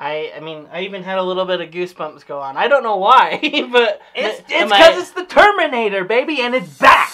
I I mean I even had a little bit of goosebumps go on. I don't know why, but It's am it's because it's the Terminator, baby, and it's back.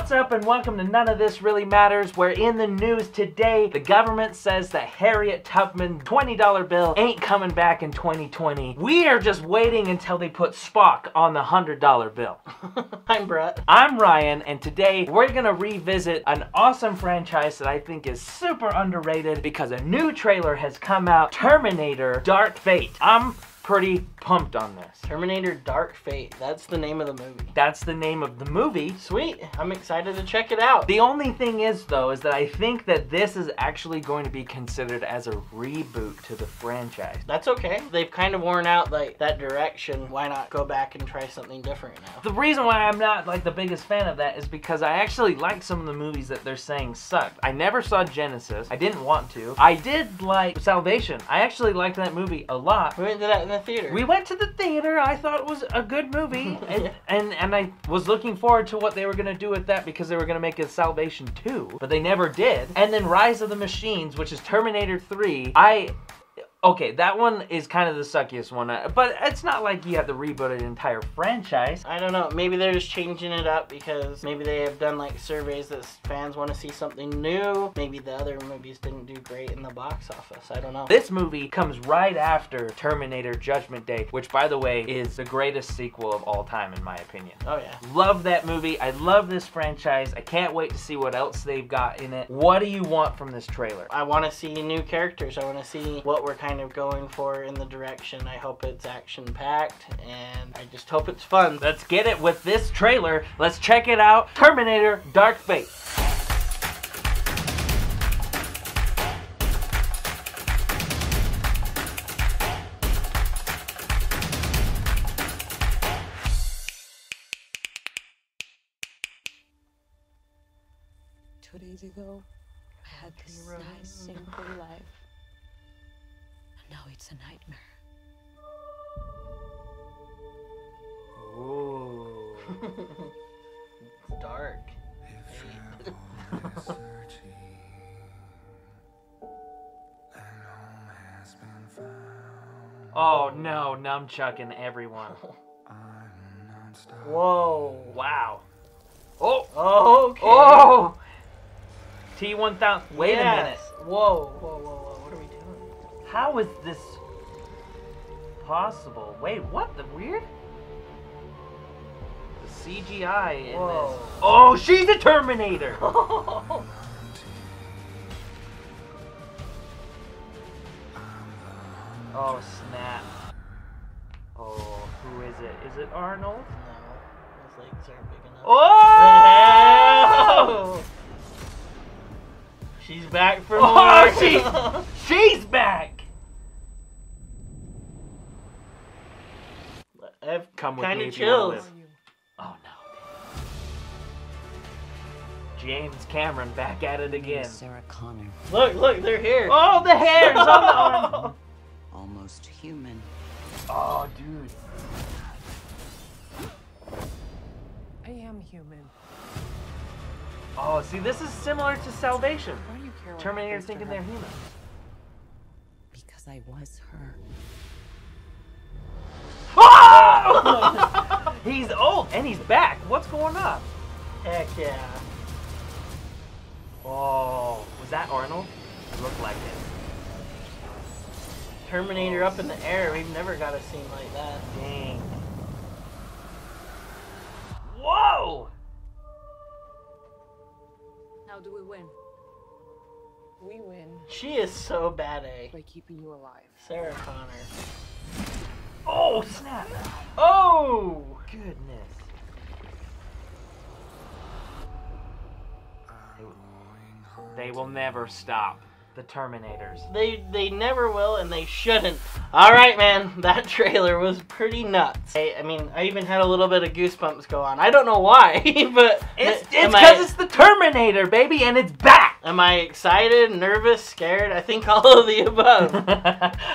What's up and welcome to None of This Really Matters, where in the news today, the government says that Harriet Tubman $20 bill ain't coming back in 2020. We are just waiting until they put Spock on the $100 bill. I'm Brett. I'm Ryan, and today we're gonna revisit an awesome franchise that I think is super underrated because a new trailer has come out Terminator Dark Fate. I'm pretty pumped on this. Terminator Dark Fate. That's the name of the movie. That's the name of the movie. Sweet. I'm excited to check it out. The only thing is, though, is that I think that this is actually going to be considered as a reboot to the franchise. That's okay. They've kind of worn out like that direction. Why not go back and try something different now? The reason why I'm not like the biggest fan of that is because I actually like some of the movies that they're saying suck. I never saw Genisys. I didn't want to. I did like Salvation. I actually liked that movie a lot. We went to that in the theater. We went to the theater. I thought it was a good movie, and, and and I was looking forward to what they were gonna do with that because they were gonna make a Salvation 2, but they never did. And then Rise of the Machines, which is Terminator 3. I okay, that one is kind of the suckiest one, uh, but it's not like you have to reboot an entire franchise. I don't know. Maybe they're just changing it up because maybe they have done like surveys that fans want to see something new. Maybe the other movies didn't do great in the box office. I don't know. This movie comes right after Terminator Judgment Day, which, by the way, is the greatest sequel of all time, in my opinion. Oh yeah. Love that movie. I love this franchise. I can't wait to see what else they've got in it. What do you want from this trailer? I want to see new characters. I want to see what we're kind of going for in the direction. I hope it's action packed and I just hope it's fun. Let's get it with this trailer. Let's check it out. Terminator Dark Fate. Two days ago, I had this nice, simple life. And now it's a nightmare. Ooh. It's dark. Oh no, nunchucking everyone. Whoa. Wow. Oh, Oh, okay. oh. T1000. Wait a minute. Whoa, whoa, whoa, whoa. How is this possible? Wait, what? The weird? The CGI in Whoa. this. Oh, she's a Terminator. Oh snap. Oh, who is it? Is it Arnold? No, his legs aren't big enough. Oh! She's back for Oh, more. she's- She's back. I've Come with kind me of if you wanna chills. live. Oh no. James Cameron back at it again. Sarah Connor, Look, look, they're here. Oh, the hairs on the arm. almost human. Oh, dude. I am human. Oh, see, this is similar to Salvation. Why do you care? what Terminator happens to thinking her? they're human. Because I was her. Oh! he's old and he's back. What's going on? Heck yeah. Oh, was that Arnold? It looked like it. Terminator up in the air. We've never got a scene like that. Dang. Whoa! How do we win? We win She is so bad, eh? by keeping you alive. Sarah Connor. Oh, snap! Oh! Goodness. They will never stop. The Terminators. They they never will and they shouldn't. All right, man. That trailer was pretty nuts. I, I mean, I even had a little bit of goosebumps go on. I don't know why, but It's am it's because it's the Terminator, baby, and it's back. Am I excited, nervous, scared? I think all of the above.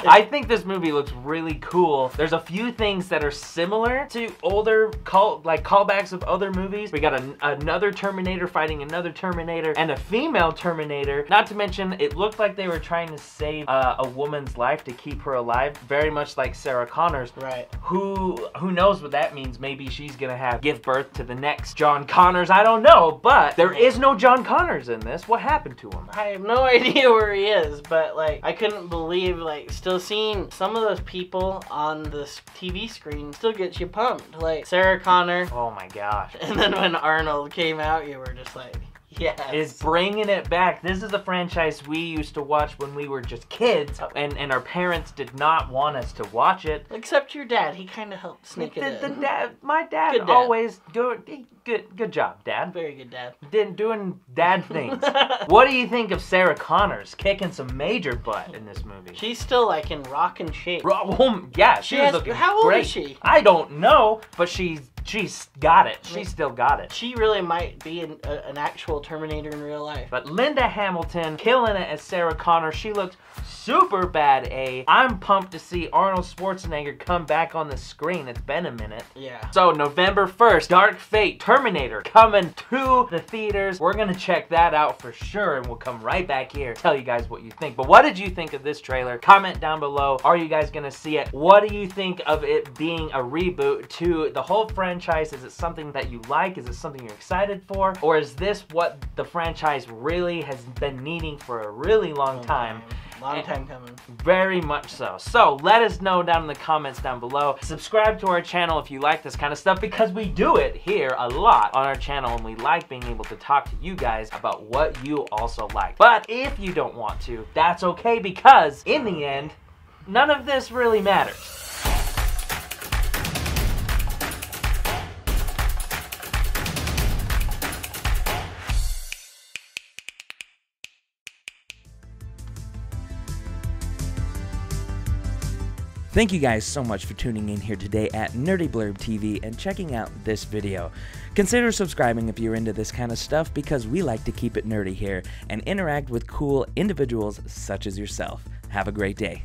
I think this movie looks really cool. There's a few things that are similar to older call like callbacks of other movies. We got a, another Terminator fighting another Terminator and a female Terminator. Not to mention, it looked like they were trying to save uh, a woman's life to keep her alive, very much like Sarah Connor's. right. Who who knows what that means? Maybe she's gonna have give birth to the next John Connors. I don't know, but there is no John Connors in this. What happened to him? I have no idea where he is, but like I couldn't believe like still seeing some of those people on this TV screen still gets you pumped. Like Sarah Connor, Oh my gosh. and then when Arnold came out, you were just like, yes. is bringing it back. This is a franchise we used to watch when we were just kids, and, and our parents did not want us to watch it. Except your dad, he kind of helped sneak The, it the in. dad, my dad, dad. always good, good, good job, Dad. Very good dad. Did doing dad things. what do you think of Sarah Connors kicking some major butt in this movie? She's still like in rock and shape. Ro- um, yeah, she, She has- looking how old great. is she? I don't know, but she's she's got it. She's still got it. She really might be an, a, an actual Terminator in real life. But Linda Hamilton killing it as Sarah Connor. She looked super bad. A. I'm pumped to see Arnold Schwarzenegger come back on the screen. It's been a minute. Yeah. So November 1st, Dark Fate, Terminator coming to the theaters. We're gonna check that out for sure, and we'll come right back here tell you guys what you think. But what did you think of this trailer? Comment down below. Are you guys gonna see it? What do you think of it being a reboot to the whole franchise? Is it something that you like? Is it something you're excited for? Or is this what the franchise really has been needing for a really long time? Long eh, time coming. Very much so. So let us know down in the comments down below. Subscribe to our channel if you like this kind of stuff because we do it here a lot on our channel and we like being able to talk to you guys about what you also like. But if you don't want to, that's okay because in the end, none of this really matters. Thank you guys so much for tuning in here today at Nerdy Blurb TV and checking out this video. Consider subscribing if you're into this kind of stuff because we like to keep it nerdy here and interact with cool individuals such as yourself. Have a great day.